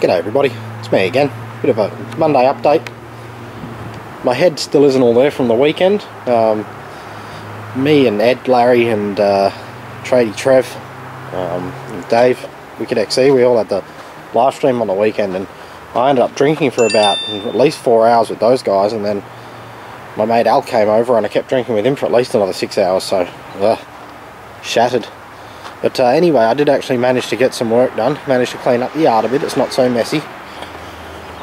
G'day everybody, it's me again. Bit of a Monday update. My head still isn't all there from the weekend. Um, me and Ed, Larry and uh, Trady Trev, um, and Dave, Wicked XE, we all had the live stream on the weekend and I ended up drinking for about at least four hours with those guys and then my mate Al came over and I kept drinking with him for at least another six hours so shattered. But uh, anyway, I did actually manage to get some work done. Managed to clean up the yard a bit. It's not so messy.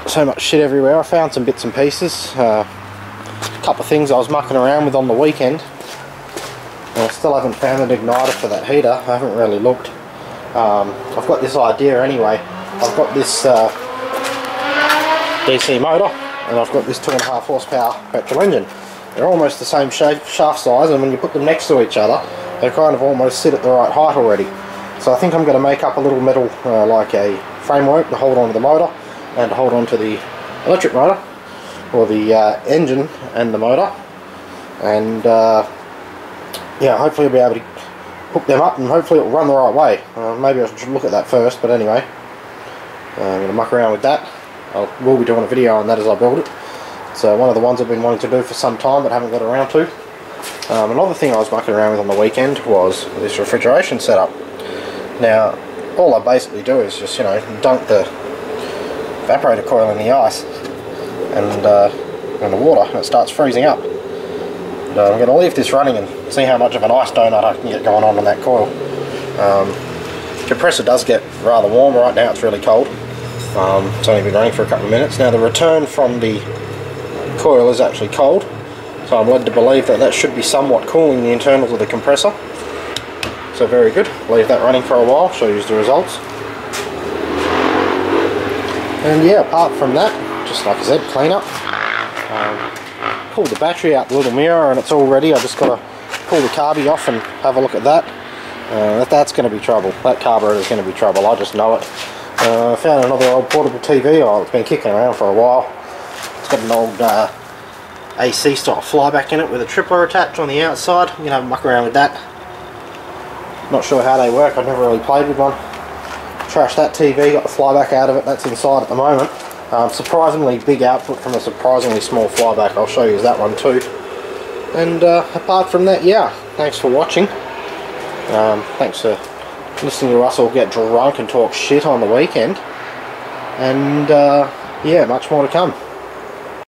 So much shit everywhere. I found some bits and pieces. Uh, a couple of things I was mucking around with on the weekend. And I still haven't found an igniter for that heater. I haven't really looked. Um, I've got this idea anyway. I've got this uh, DC motor and I've got this 2.5 horsepower petrol engine. They're almost the same shape, shaft size and when you put them next to each other they kind of almost sit at the right height already. So I think I'm going to make up a little metal uh, like a framework to hold onto the motor and to hold onto the electric motor or the uh, engine and the motor and uh, yeah hopefully I'll be able to hook them up and hopefully it'll run the right way. Uh, maybe I should look at that first but anyway uh, I'm going to muck around with that. I will be doing a video on that as I build it. Uh, one of the ones I've been wanting to do for some time but haven't got around to. Um, another thing I was mucking around with on the weekend was this refrigeration setup. Now, all I basically do is just, you know, dunk the evaporator coil in the ice and uh, in the water and it starts freezing up. And, uh, I'm going to leave this running and see how much of an ice donut I can get going on in that coil. Um, compressor does get rather warm right now, it's really cold. Um, it's only been running for a couple of minutes. Now the return from the coil is actually cold so I'm led to believe that that should be somewhat cooling the internals of the compressor. So very good. Leave that running for a while, show you the results. And yeah, apart from that, just like I said, clean up. Um, pulled the battery out the little mirror and it's all ready. I just got to pull the carby off and have a look at that. Uh, that's going to be trouble. That carburetor is going to be trouble. I just know it. Uh, found another old portable TV. Oh, it's been kicking around for a while. It's got an old uh, AC style flyback in it with a tripler attached on the outside. You can have a muck around with that. Not sure how they work, I've never really played with one. Trashed that TV, got the flyback out of it, that's inside at the moment. Um, surprisingly big output from a surprisingly small flyback, I'll show you that one too. And uh, apart from that, yeah, thanks for watching. Um, thanks for listening to us all get drunk and talk shit on the weekend. And uh, yeah, much more to come.